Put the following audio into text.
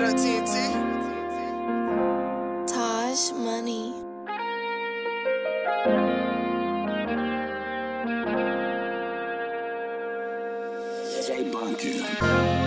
Get up, TNT. Taj Money. J Bunkin.